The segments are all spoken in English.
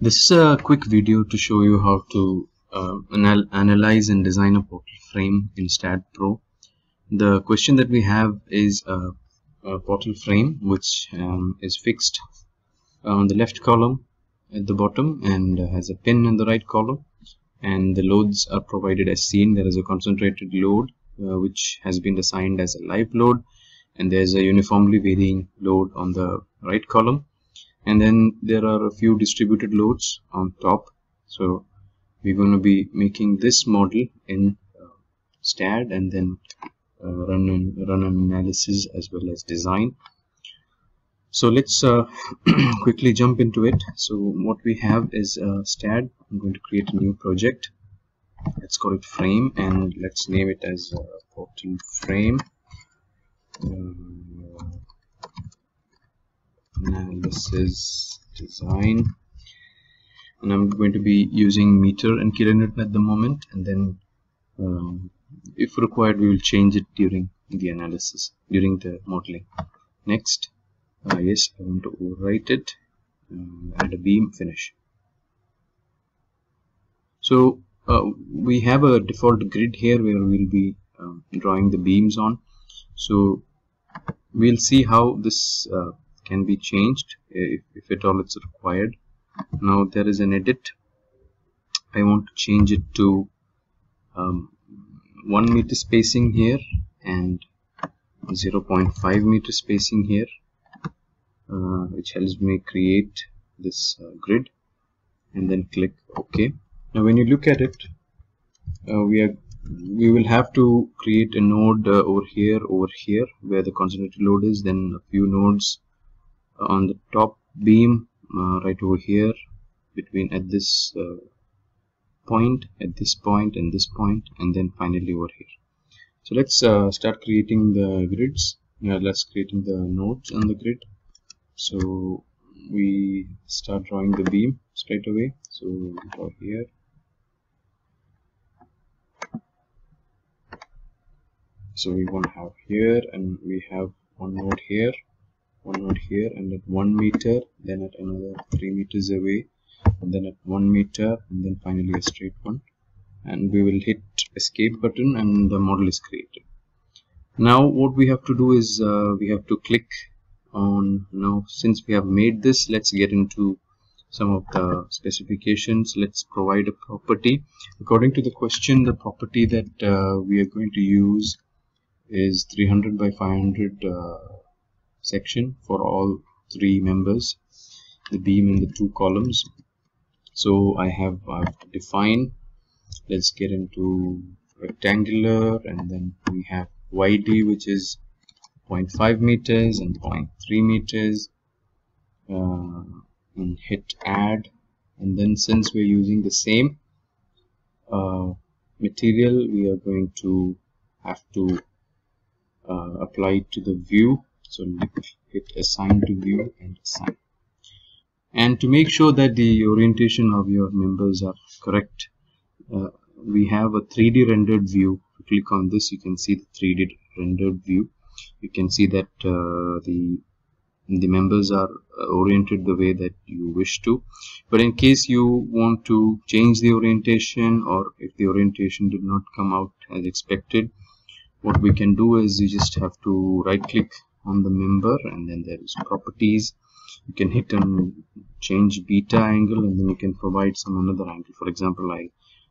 This is a quick video to show you how to uh, anal analyze and design a portal frame in STAAD Pro. The question that we have is a, a portal frame which um, is fixed on the left column at the bottom and has a pin in the right column and the loads are provided as seen. There is a concentrated load uh, which has been assigned as a live load and there is a uniformly varying load on the right column and then there are a few distributed loads on top. So we're going to be making this model in uh, STAAD and then uh, run an, run an analysis as well as design. So let's uh, quickly jump into it. So what we have is uh, STAAD I'm going to create a new project. Let's call it frame and let's name it as uh, portal frame analysis design. And I'm going to be using meter and kilonewton at the moment. And then um, if required we will change it during the analysis during the modeling. Next uh, yes I want to overwrite it um, add a beam finish. So uh, we have a default grid here where we'll be um, drawing the beams on. So we'll see how this uh, can be changed if, if at all it's required. Now there is an edit. I want to change it to um, 1 meter spacing here and 0.5 meter spacing here uh, which helps me create this uh, grid and then click OK. Now when you look at it uh, we are we will have to create a node uh, over here over here where the concentrated load is then a few nodes on the top beam uh, right over here between at this uh, point at this point and this point and then finally over here. So let's uh, start creating the grids. Yeah, let's creating the nodes on the grid. So we start drawing the beam straight away. So draw here. So we want to have here and we have one node here one node here and at one meter then at another three meters away and then at one meter and then finally a straight one. And we will hit escape button and the model is created. Now what we have to do is uh, we have to click on now since we have made this let's get into some of the specifications. Let's provide a property. According to the question the property that uh, we are going to use is 300 by 500 uh, section for all three members the beam in the two columns. So I have I've defined. Let's get into rectangular and then we have YD which is 0.5 meters and 0.3 meters uh, and hit add. And then since we're using the same uh, material we are going to have to uh, apply to the view so hit assign to view and assign and to make sure that the orientation of your members are correct uh, we have a 3d rendered view. Click on this you can see the 3d rendered view. You can see that uh, the the members are uh, oriented the way that you wish to. But in case you want to change the orientation or if the orientation did not come out as expected what we can do is you just have to right click on the member and then there is properties. You can hit and change beta angle and then you can provide some another angle. For example I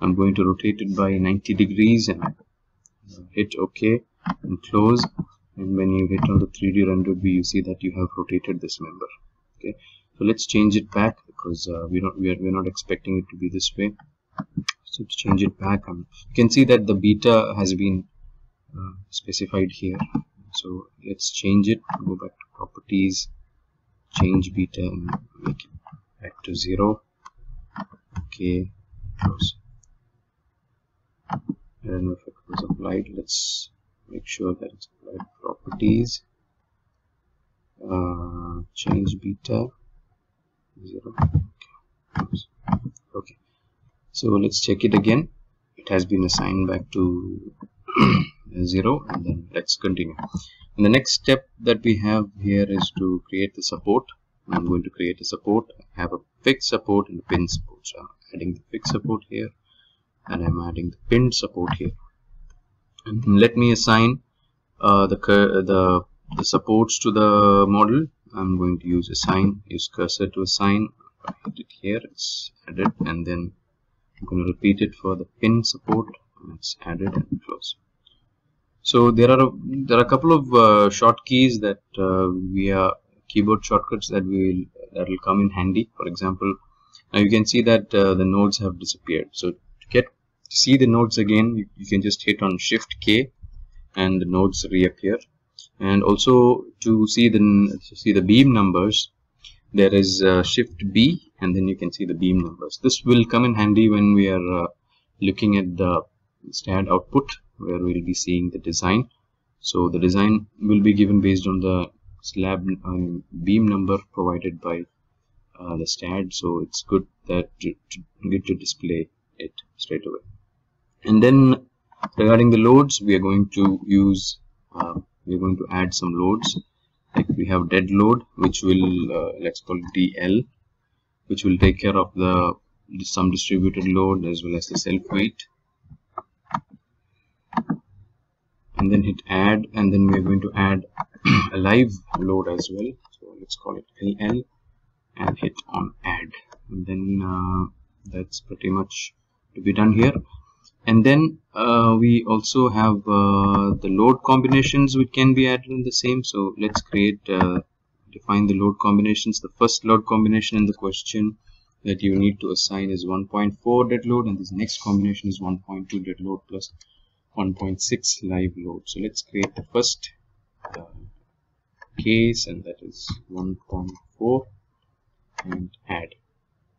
I'm going to rotate it by 90 degrees and hit OK and close. And when you hit on the 3D render view you see that you have rotated this member. Okay. So let's change it back because uh, we don't we are, we're not expecting it to be this way. So to change it back um, you can see that the beta has been uh, specified here so let's change it. Go back to properties. Change beta and make it back to zero. Okay. Close. I don't know if it was applied. Let's make sure that it's applied properties. Uh, change beta. Zero. Okay. okay. So let's check it again. It has been assigned back to 0 and then let's continue. And the next step that we have here is to create the support. I'm going to create a support. Have a fixed support and pin support. So I'm adding the fixed support here and I'm adding the pin support here. And let me assign uh, the, the the supports to the model. I'm going to use assign use cursor to assign. Hit it here it's added and then I'm going to repeat it for the pin support. It's added and close so there are a, there are a couple of uh, short keys that uh, via keyboard shortcuts that will that will come in handy. For example now you can see that uh, the nodes have disappeared. So to get to see the nodes again you, you can just hit on shift K and the nodes reappear. And also to see the to see the beam numbers there is uh, shift B and then you can see the beam numbers. This will come in handy when we are uh, looking at the STAAD output where we'll be seeing the design. So the design will be given based on the slab um, beam number provided by uh, the STAAD so it's good that to, to, good to display it straight away. And then regarding the loads we are going to use uh, we are going to add some loads. Like we have dead load which will uh, let's call DL which will take care of the some distributed load as well as the self weight and then hit add and then we're going to add a live load as well. So let's call it LL and hit on add. And then uh, that's pretty much to be done here. And then uh, we also have uh, the load combinations which can be added in the same. So let's create uh, define the load combinations. The first load combination in the question that you need to assign is 1.4 dead load and this next combination is 1.2 dead load plus 1.6 live load. So let's create the first uh, case and that is 1.4 and add.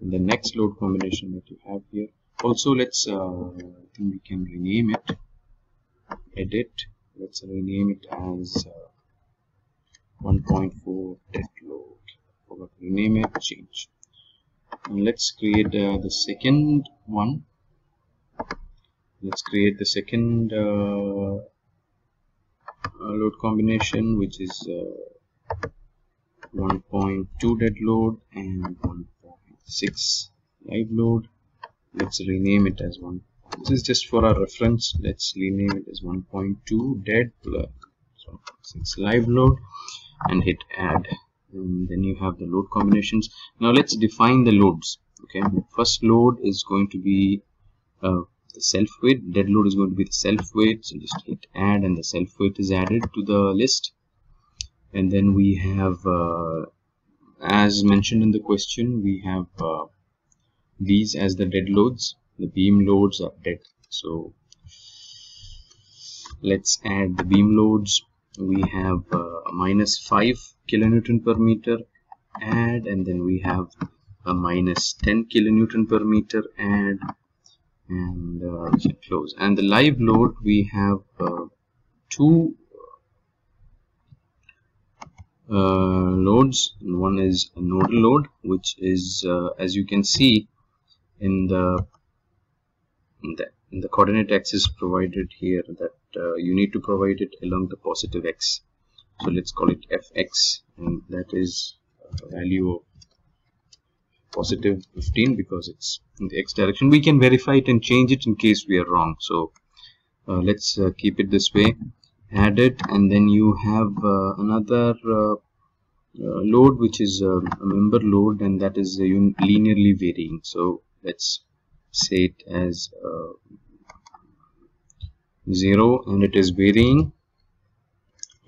And the next load combination that you have here also let's uh, we can rename it edit. Let's rename it as uh, 1.4 dead load. Forgot to rename it change. And let's create uh, the second one let's create the second uh, uh load combination which is uh, 1.2 dead load and 1.6 live load. Let's rename it as one. This is just for our reference. Let's rename it as 1.2 dead plus so it's live load and hit add. And then you have the load combinations. Now let's define the loads okay? First load is going to be uh, the self weight dead load is going to be the self weight so just hit add and the self weight is added to the list. And then we have uh, as mentioned in the question we have uh, these as the dead loads. The beam loads are dead. So let's add the beam loads. We have uh, minus 5 kilonewton per meter add. And then we have a minus 10 kilonewton per meter add and uh, close. And the live load we have uh, two uh, loads. One is a nodal load which is uh, as you can see in the in the, in the coordinate axis provided here that uh, you need to provide it along the positive x. So let's call it fx and that is a value of positive 15 because it's in the x direction. We can verify it and change it in case we are wrong. So uh, let's uh, keep it this way. Add it and then you have uh, another uh, uh, load which is a member load and that is linearly varying. So let's say it as uh, 0 and it is varying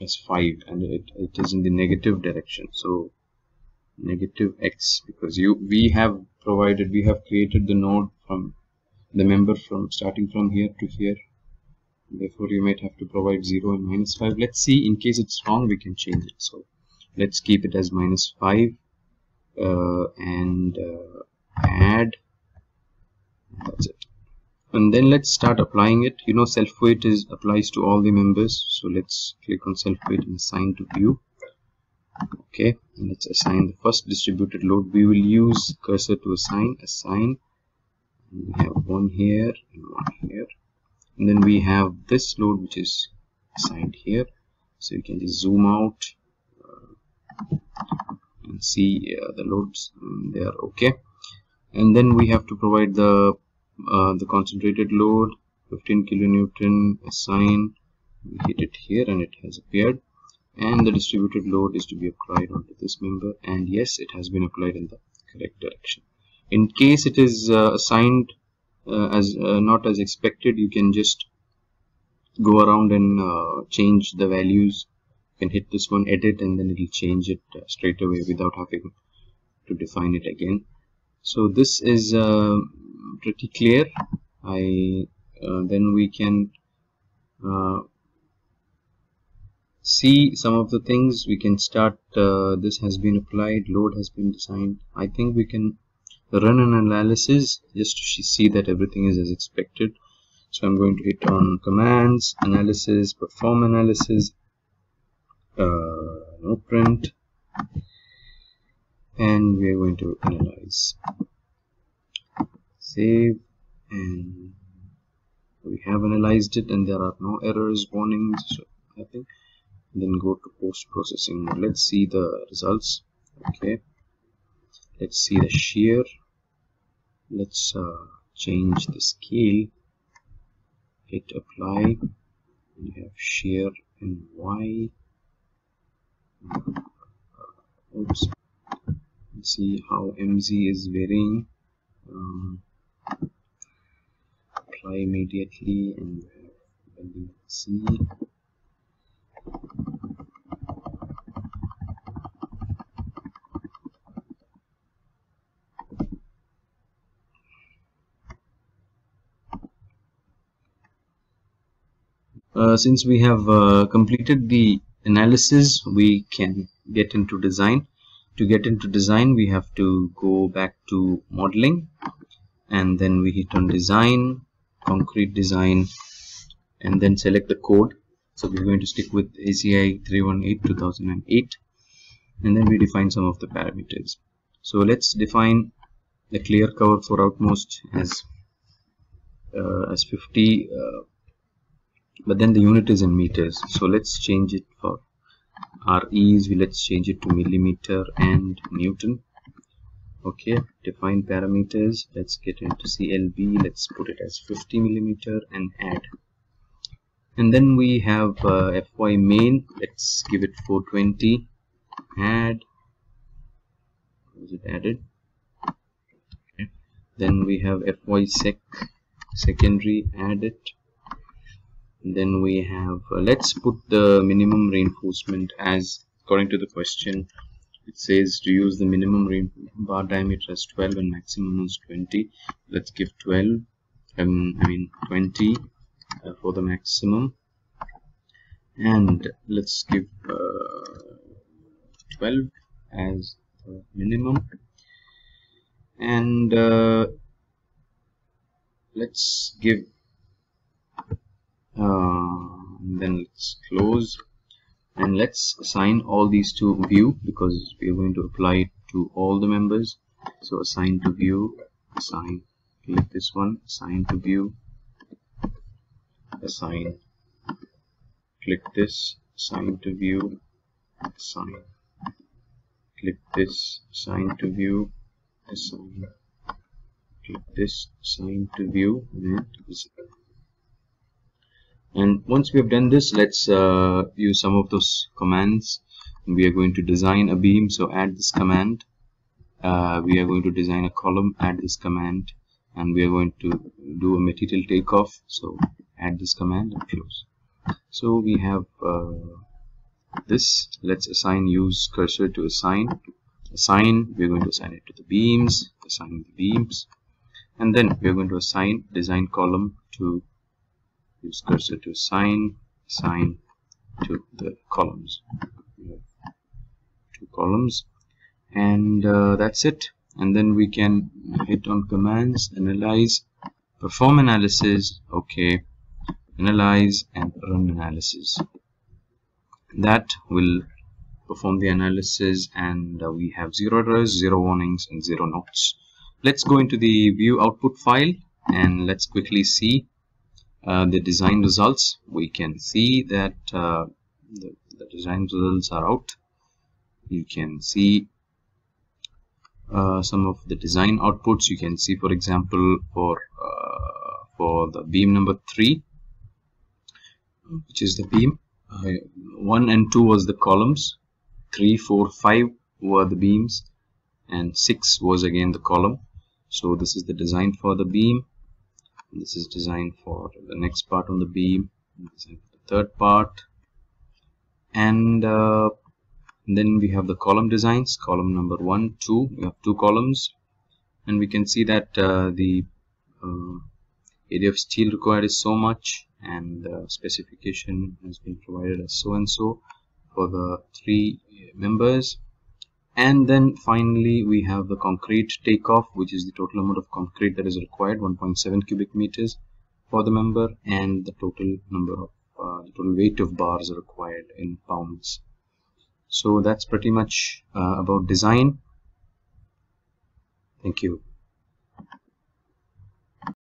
as 5 and it, it is in the negative direction. So negative x because you we have provided we have created the node from the member from starting from here to here. Therefore you might have to provide 0 and minus 5 let's see in case it's wrong we can change it. So let's keep it as minus 5 uh, and uh, add. That's it. And then let's start applying it. You know self weight is applies to all the members. So let's click on self weight and assign to view okay let's assign the first distributed load. We will use cursor to assign assign. We have one here and one here. And then we have this load which is assigned here. So you can just zoom out uh, and see uh, the loads they are okay. And then we have to provide the uh, the concentrated load 15 kilonewton assign. We hit it here and it has appeared and the distributed load is to be applied onto this member. And yes it has been applied in the correct direction. In case it is uh, assigned uh, as uh, not as expected you can just go around and uh, change the values. You can hit this one edit and then it will change it uh, straight away without having to define it again. So this is uh, pretty clear. I then we can see some of the things we can start uh, this has been applied load has been designed. I think we can run an analysis just to see that everything is as expected. So I'm going to hit on commands analysis perform analysis uh, no print. And we are going to analyze. Save and we have analyzed it and there are no errors warnings so I think then go to post processing mode let's see the results. Okay. Let's see the shear. Let's uh, change the scale. Hit apply. We have shear in y. Oops. Let's see how mz is varying. Um, apply immediately and value c since we have uh, completed the analysis we can get into design. To get into design we have to go back to modeling and then we hit on design concrete design and then select the code. So we're going to stick with ACI 318 2008 and then we define some of the parameters. So let's define the clear cover for outmost as uh, as 50 uh, but then the unit is in meters. So let's change it for REs. We let's change it to millimeter and Newton. Okay define parameters. Let's get into CLB let's put it as 50 millimeter and add. And then we have uh, FY main. Let's give it 420 add. Is it added? Okay. then we have FY sec secondary add it then we have uh, let's put the minimum reinforcement as according to the question. It says to use the minimum bar diameter as 12 and maximum is 20 let's give 12 um, I mean 20 uh, for the maximum. And let's give uh, 12 as the minimum. And uh, let's give Uh, then let's close. And let's assign all these to view because we are going to apply it to all the members. So assign to view assign click this one assign to view assign. Click this assign to view assign. Click this assign to view assign. Click this assign to view and visible and once we have done this let's uh, use some of those commands. We are going to design a beam so add this command. Uh, we are going to design a column add this command. And we are going to do a material takeoff so add this command and close. So we have uh, this. Let's assign use cursor to assign. Assign we're going to assign it to the beams. Assign the beams. And then we're going to assign design column to use cursor to assign assign to the columns. Two columns. And uh, that's it. And then we can hit on commands analyze perform analysis okay analyze and run analysis. That will perform the analysis and uh, we have zero errors zero warnings and zero notes. Let's go into the view output file and let's quickly see the design results we can see that uh, the, the, design results are out. You can see uh, some of the design outputs. You can see for example for uh, for the beam number 3 which is the beam. Uh, 1 and 2 was the columns. 3 4 5 were the beams. And 6 was again the column. So this is the design for the beam this is designed for the next part on the beam the third part. And uh, then we have the column designs column number one two. We have two columns. And we can see that uh, the uh, area of steel required is so much and the specification has been provided as so and so for the three members and then finally we have the concrete takeoff which is the total amount of concrete that is required 1.7 cubic meters for the member and the total number of uh, the total weight of bars required in pounds. So that's pretty much uh, about design. Thank you